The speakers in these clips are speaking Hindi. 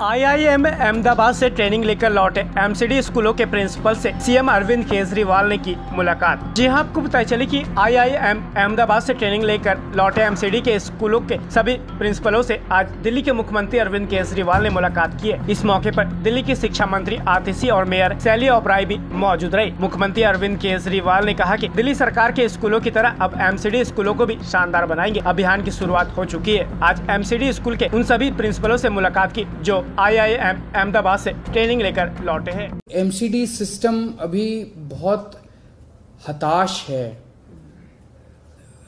आईआईएम अहमदाबाद से ट्रेनिंग लेकर लौटे एमसीडी स्कूलों के प्रिंसिपल से सीएम अरविंद केजरीवाल ने की मुलाकात। जी हाँ, आपको पता चली कि आईआईएम अहमदाबाद से ट्रेनिंग लेकर लौटे एमसीडी के स्कूलों के सभी प्रिंसिपलों से आज दिल्ली के मुख्यमंत्री अरविंद केजरीवाल ने मुलाकात की है। इस मौके पर दिल्ली की शिक्षा मंत्री आतिशी और मेयर सैली ओबराय भी मौजूद रही। मुख्यमंत्री अरविंद केजरीवाल ने कहा की दिल्ली सरकार के स्कूलों की तरह अब एमसीडी स्कूलों को भी शानदार बनाएँगे। अभियान की शुरुआत हो चुकी है। आज एमसीडी स्कूल के उन सभी प्रिंसिपलों ऐसी मुलाकात की जो आईआईएम अहमदाबाद से ट्रेनिंग लेकर लौटे हैं। एमसीडी सिस्टम अभी बहुत हताश है।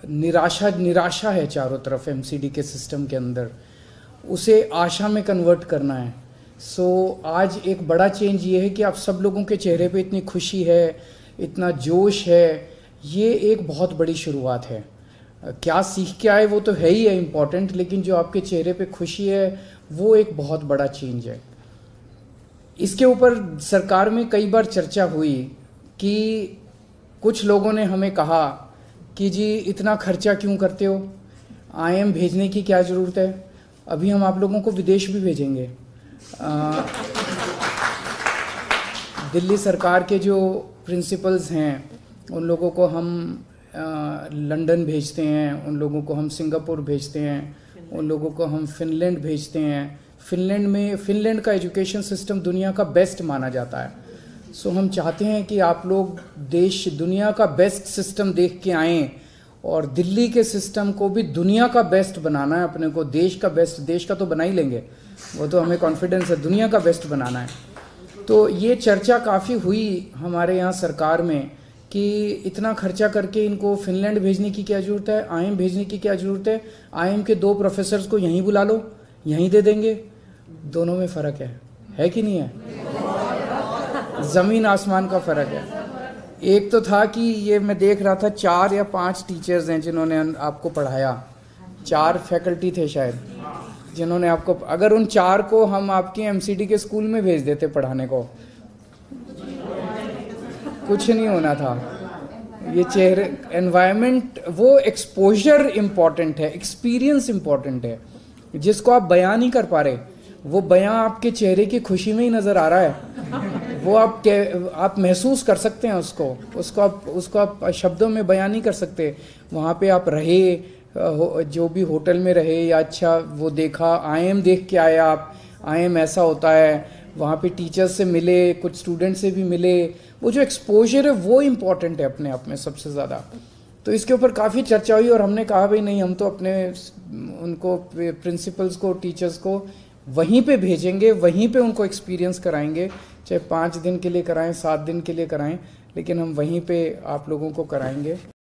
निराशा निराशा है चारों तरफ़ एमसीडी के सिस्टम के अंदर। उसे आशा में कन्वर्ट करना है। सो so, आज एक बड़ा चेंज ये है कि आप सब लोगों के चेहरे पे इतनी खुशी है इतना जोश है। ये एक बहुत बड़ी शुरुआत है। क्या सीख के आए वो तो है ही है इंपॉर्टेंट लेकिन जो आपके चेहरे पे खुशी है वो एक बहुत बड़ा चेंज है। इसके ऊपर सरकार में कई बार चर्चा हुई कि कुछ लोगों ने हमें कहा कि जी इतना खर्चा क्यों करते हो? आईएम भेजने की क्या ज़रूरत है? अभी हम आप लोगों को विदेश भी भेजेंगे। आ, दिल्ली सरकार के जो प्रिंसिपल्स हैं उन लोगों को हम लंदन भेजते हैं उन लोगों को हम सिंगापुर भेजते हैं उन लोगों को हम फिनलैंड भेजते हैं। फिनलैंड में फिनलैंड का एजुकेशन सिस्टम दुनिया का बेस्ट माना जाता है। सो हम चाहते हैं कि आप लोग देश दुनिया का बेस्ट सिस्टम देख के आएँ और दिल्ली के सिस्टम को भी दुनिया का बेस्ट बनाना है अपने को। देश का बेस्ट देश का तो बना ही लेंगे। वो तो हमें कॉन्फिडेंस है दुनिया का बेस्ट बनाना है। तो ये चर्चा काफ़ी हुई हमारे यहाँ सरकार में। कि इतना खर्चा करके इनको फिनलैंड भेजने की क्या ज़रूरत है, आईएम भेजने की क्या ज़रूरत है? आईएम के दो प्रोफेसर्स को यहीं बुला लो, यहीं दे देंगे। दोनों में फ़र्क है। है कि नहीं है? ज़मीन आसमान का फ़र्क है। एक तो था कि ये मैं देख रहा था, चार या पाँच टीचर्स हैं जिन्होंने आपको पढ़ाया। चार फैकल्टी थे शायद, जिन्होंने आपको अगर उन चार को हम आपके एमसीडी के स्कूल में भेज देते पढ़ाने को कुछ नहीं होना था। ये चेहरे एनवायरनमेंट वो एक्सपोजर इंपॉर्टेंट है एक्सपीरियंस इंपॉर्टेंट है। जिसको आप बयां नहीं कर पा रहे, वो बयां आपके चेहरे की खुशी में ही नज़र आ रहा है। वो आप के, आप महसूस कर सकते हैं उसको। उसको आप उसको आप शब्दों में बयां नहीं कर सकते। वहाँ पे आप रहे जो भी होटल में रहे या अच्छा वो देखा आईएम देख के आए आप। आईएम ऐसा होता है। वहाँ पे टीचर्स से मिले, कुछ स्टूडेंट से भी मिले। वो जो एक्सपोजर है, वो इंपॉर्टेंट है अपने आप में सबसे ज़्यादा। तो इसके ऊपर काफ़ी चर्चा हुई और हमने कहा, भाई नहीं, हम तो अपने उनको प्रिंसिपल्स को टीचर्स को वहीं पे भेजेंगे, वहीं पे उनको एक्सपीरियंस कराएँगे। चाहे पाँच दिन के लिए कराएँ, सात दिन के लिए कराएँ, लेकिन हम वहीं पे आप लोगों को कराएँगे।